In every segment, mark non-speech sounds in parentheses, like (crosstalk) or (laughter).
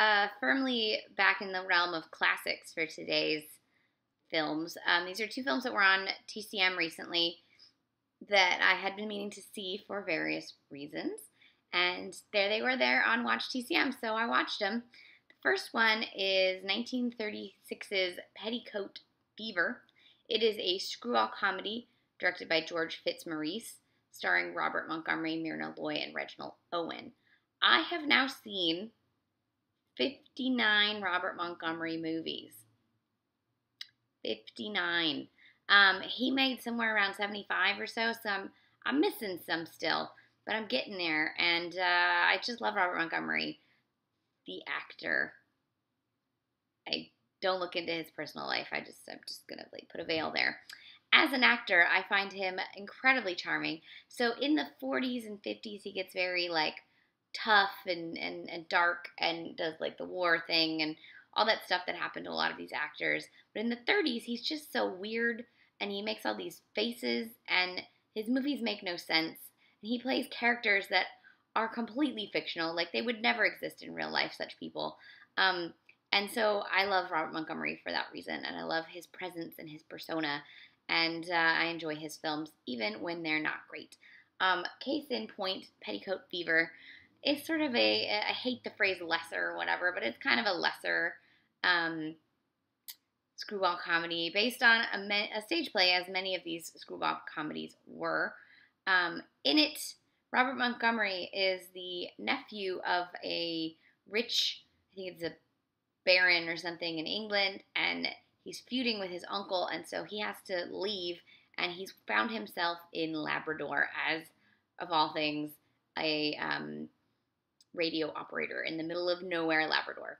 uh, firmly back in the realm of classics for today's films. Um, these are two films that were on TCM recently that I had been meaning to see for various reasons. And there they were there on Watch TCM, so I watched them. The first one is 1936's Petticoat Fever. It is a screwball comedy directed by George Fitzmaurice, starring Robert Montgomery, Myrna Loy, and Reginald Owen. I have now seen 59 Robert Montgomery movies. 59. Um, he made somewhere around 75 or so, so I'm, I'm missing some still, but I'm getting there. And uh, I just love Robert Montgomery, the actor. I don't look into his personal life. I just I'm just gonna like put a veil there. As an actor, I find him incredibly charming. So in the 40s and 50s, he gets very like tough and, and, and dark and does like the war thing and all that stuff that happened to a lot of these actors. But in the 30s, he's just so weird and he makes all these faces and his movies make no sense. And he plays characters that are completely fictional, like they would never exist in real life, such people. Um, and so I love Robert Montgomery for that reason, and I love his presence and his persona, and uh, I enjoy his films even when they're not great. Um, case in point, Petticoat Fever is sort of a, I hate the phrase lesser or whatever, but it's kind of a lesser um, screwball comedy based on a, me- a, stage play, as many of these screwball comedies were. Um, in it, Robert Montgomery is the nephew of a rich, I think it's a baron or something in England, and he's feuding with his uncle, and so he has to leave, and he's found himself in Labrador as, of all things, a um, radio operator in the middle of nowhere, Labrador.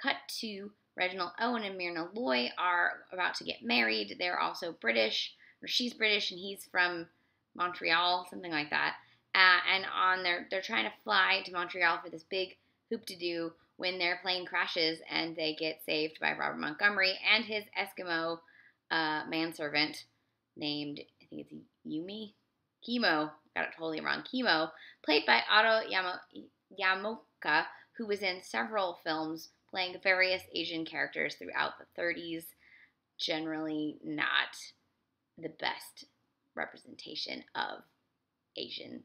Cut to Reginald Owen and Myrna Loy are about to get married. They're also British, or she's British and he's from Montreal, something like that. Uh, and on their, they're trying to fly to Montreal for this big hoop to do when their plane crashes and they get saved by Robert Montgomery and his Eskimo uh, manservant named I think it's Yumi Kimo. Got it totally wrong. Kimo, played by Otto Yamaoka, who was in several films playing various Asian characters throughout the 30s. Generally, not the best representation of Asian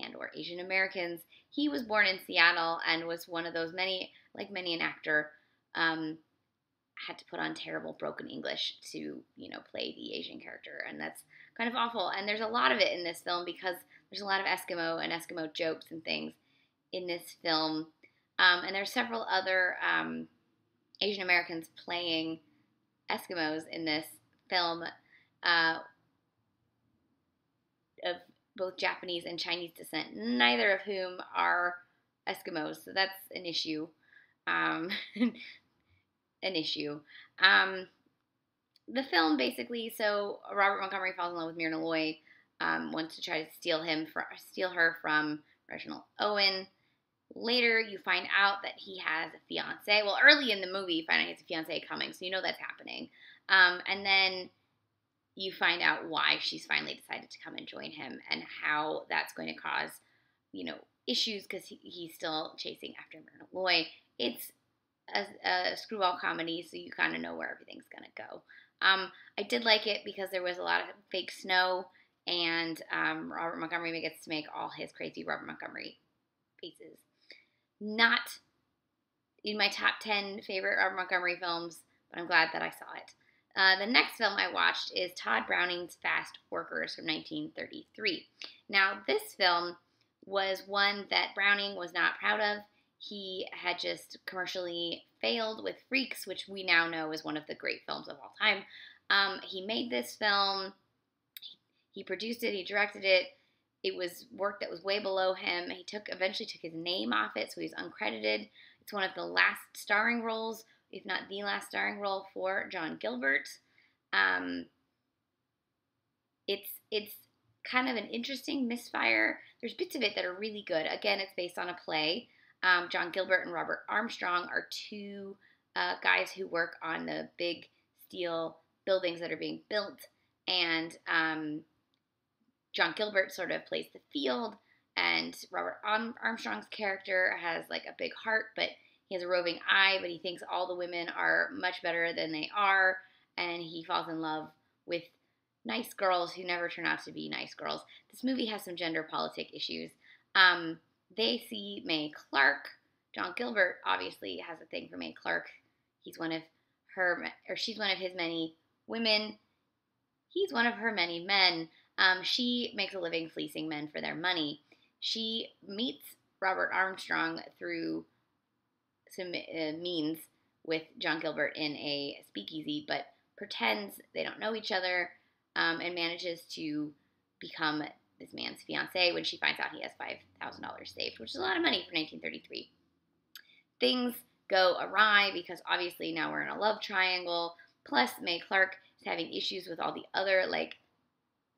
and or Asian Americans. He was born in Seattle and was one of those many, like many an actor, um, had to put on terrible broken English to, you know, play the Asian character, and that's kind of awful. And there's a lot of it in this film because there's a lot of Eskimo and Eskimo jokes and things in this film. Um, and there's several other um, Asian Americans playing Eskimos in this film uh, of both Japanese and Chinese descent, neither of whom are Eskimos. So that's an issue. Um, (laughs) an issue. Um, the film basically, so Robert Montgomery falls in love with Myrna Loy, um, wants to try to steal him, for, steal her from Reginald Owen. Later, you find out that he has a fiance. Well, early in the movie, you find out he has a fiance coming, so you know that's happening. Um, and then you find out why she's finally decided to come and join him and how that's going to cause, you know, issues because he, he's still chasing after Myrna Loy. It's a, a screwball comedy, so you kind of know where everything's going to go. Um, I did like it because there was a lot of fake snow, and um, Robert Montgomery gets to make all his crazy Robert Montgomery faces. Not in my top 10 favorite Robert Montgomery films, but I'm glad that I saw it. Uh, the next film I watched is Tod Browning's Fast Workers from 1933. Now, this film was one that Browning was not proud of. He had just commercially failed with Freaks, which we now know is one of the great films of all time. Um, he made this film, he produced it, he directed it. It was work that was way below him. He took eventually took his name off it, so he's uncredited. It's one of the last starring roles if not the last starring role for John Gilbert. Um, it's it's kind of an interesting misfire. There's bits of it that are really good. Again, it's based on a play. Um, John Gilbert and Robert Armstrong are two uh, guys who work on the big steel buildings that are being built, and um, John Gilbert sort of plays the field, and Robert Armstrong's character has like a big heart, but he has a roving eye, but he thinks all the women are much better than they are, and he falls in love with nice girls who never turn out to be nice girls. This movie has some gender politic issues. Um, they see Mae Clarke. John Gilbert obviously has a thing for Mae Clarke. He's one of her, or she's one of his many women. He's one of her many men. Um, she makes a living fleecing men for their money. She meets Robert Armstrong through some uh, means with John Gilbert in a speakeasy, but pretends they don't know each other um, and manages to become this man's fiance when she finds out he has $5,000 saved, which is a lot of money for 1933. Things go awry because obviously now we're in a love triangle. Plus, Mae Clarke is having issues with all the other like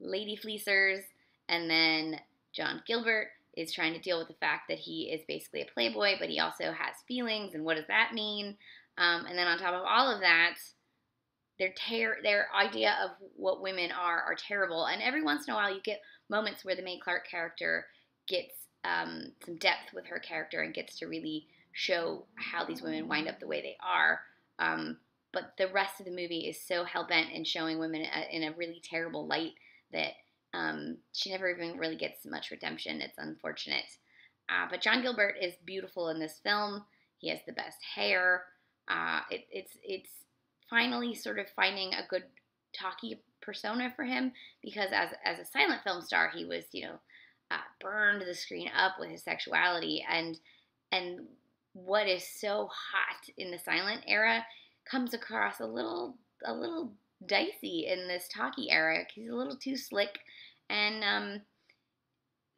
lady fleecers, and then John Gilbert is trying to deal with the fact that he is basically a playboy, but he also has feelings, and what does that mean? Um, and then on top of all of that, their ter- their idea of what women are are terrible. And every once in a while, you get moments where the Mae Clarke character gets um, some depth with her character and gets to really show how these women wind up the way they are. Um, but the rest of the movie is so hell bent in showing women in a really terrible light that um, she never even really gets much redemption. It's unfortunate. Uh, but John Gilbert is beautiful in this film. He has the best hair. Uh, it, it's it's finally sort of finding a good talky persona for him because as as a silent film star, he was you know uh, burned the screen up with his sexuality and and what is so hot in the silent era comes across a little a little dicey in this talkie era. He's a little too slick, and um,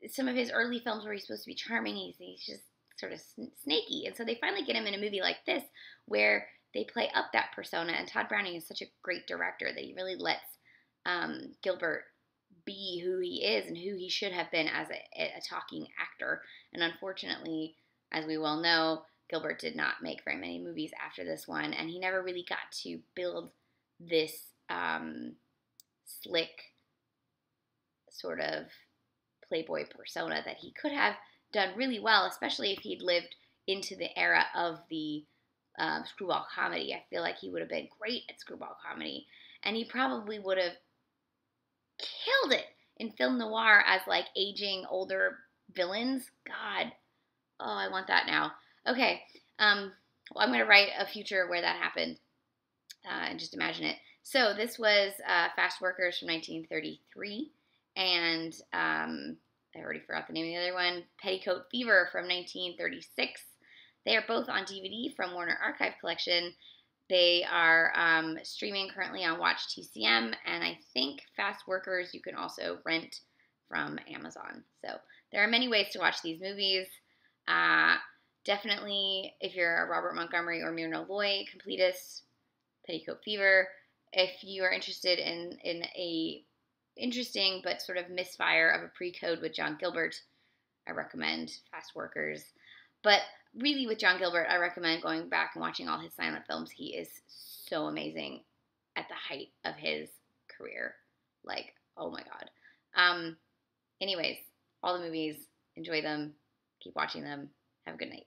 some of his early films where he's supposed to be charming, he's, he's just sort of snaky. And so they finally get him in a movie like this where they play up that persona. And Tod Browning is such a great director that he really lets um, Gilbert be who he is and who he should have been as a, a talking actor. And unfortunately, as we well know, Gilbert did not make very many movies after this one, and he never really got to build this um, slick sort of playboy persona that he could have done really well, especially if he'd lived into the era of the um, screwball comedy. I feel like he would have been great at screwball comedy, and he probably would have killed it in film noir as like aging older villains. God, oh, I want that now. Okay, um, well, I'm going to write a future where that happened uh, and just imagine it. So this was uh, Fast Workers from 1933, and um, I already forgot the name of the other one, Petticoat Fever from 1936. They are both on DVD from Warner Archive Collection. They are um, streaming currently on Watch TCM, and I think Fast Workers you can also rent from Amazon. So there are many ways to watch these movies. Uh, definitely, if you're a Robert Montgomery or Myrna Loy completist, Petticoat Fever. If you are interested in in a interesting but sort of misfire of a pre-code with John Gilbert, I recommend Fast Workers. But really, with John Gilbert, I recommend going back and watching all his silent films. He is so amazing at the height of his career. Like, oh my god. Um, anyways, all the movies, enjoy them, keep watching them. Have a good night.